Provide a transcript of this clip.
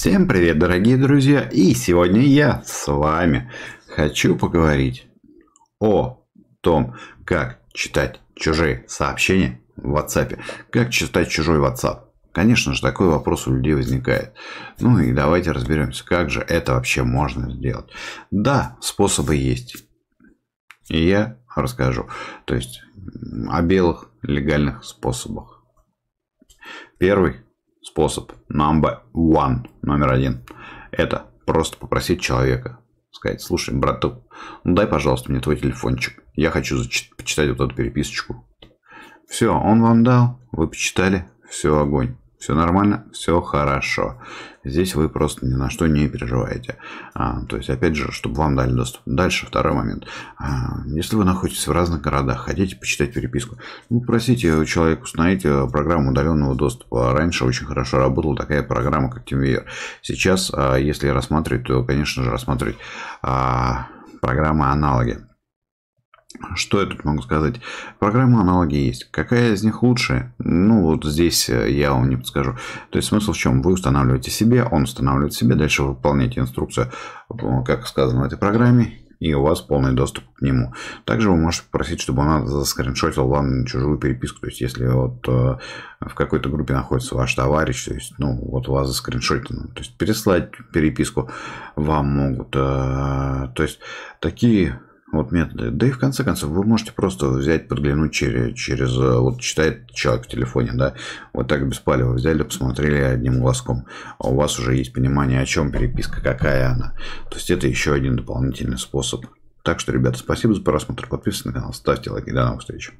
Всем привет, дорогие друзья! И сегодня я с вами хочу поговорить о том, как читать чужие сообщения в WhatsApp. Как читать чужой WhatsApp. Конечно же, такой вопрос у людей возникает. Ну и давайте разберемся, как же это вообще можно сделать. Да, способы есть. И я расскажу. То есть о белых легальных способах. Первый способ number one, номер один, это просто попросить человека, сказать, слушай, браток, ну дай, пожалуйста, мне твой телефончик, я хочу почитать вот эту переписочку. Все, он вам дал, вы почитали, все, огонь. Все нормально, все хорошо. Здесь вы просто ни на что не переживаете. А, то есть, опять же, чтобы вам дали доступ. Дальше второй момент. А, если вы находитесь в разных городах, хотите почитать переписку, ну, просите человека установить программу удаленного доступа. Раньше очень хорошо работала такая программа, как TeamViewer. Сейчас, а, если рассматривать, то, конечно же, рассматривать а, программы аналоги. Что я тут могу сказать? Программы аналоги есть. Какая из них лучше? Ну, вот здесь э, я вам не подскажу. То есть, смысл в чем? Вы устанавливаете себе, он устанавливает себе, дальше вы выполняете инструкцию, э, как сказано в этой программе, и у вас полный доступ к нему. Также вы можете попросить, чтобы он заскриншотил вам чужую переписку. То есть, если вот э, в какой-то группе находится ваш товарищ, то есть, ну, вот у вас заскриншотено, то есть, переслать переписку вам могут. То есть, такие вот методы. Да и в конце концов, вы можете просто взять, подглянуть через, через э, вот читает человек в телефоне, да, вот так беспалево взяли, посмотрели одним глазком, а у вас уже есть понимание, о чем переписка, какая она. То есть это еще один дополнительный способ. Так что, ребята, спасибо за просмотр, подписывайтесь на канал, ставьте лайки, до новых встреч.